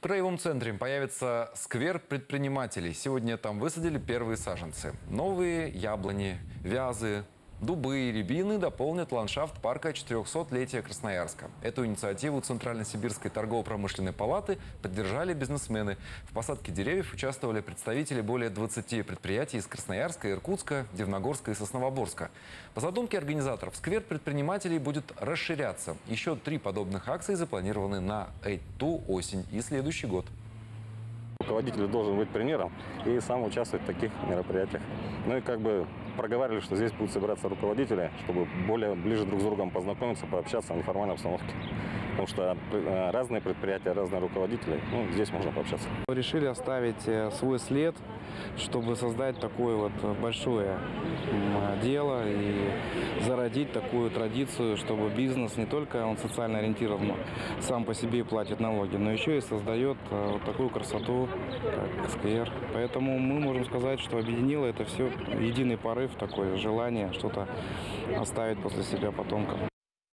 В краевом центре появится сквер предпринимателей. Сегодня там высадили первые саженцы. Новые яблони, вязы, дубы и рябины дополнят ландшафт парка 400-летия Красноярска. Эту инициативу Центрально-Сибирской торгово-промышленной палаты поддержали бизнесмены. В посадке деревьев участвовали представители более 20 предприятий из Красноярска, Иркутска, Дивногорска и Сосновоборска. По задумке организаторов, сквер предпринимателей будет расширяться. Еще три подобных акции запланированы на эту осень и следующий год. Руководитель должен быть примером и сам участвовать в таких мероприятиях. Ну и как бы проговаривали, что здесь будут собираться руководители, чтобы более ближе друг с другом познакомиться, пообщаться в неформальной обстановке. Потому что э, разные предприятия, разные руководители, ну, здесь можно пообщаться. Решили оставить э, свой след, чтобы создать такое вот большое дело и зародить такую традицию, чтобы бизнес не только он социально ориентирован сам по себе платит налоги, но еще и создает э, вот такую красоту, как сквер. Поэтому мы можем сказать, что объединило это все единый порыв, такое желание что-то оставить после себя потомкам.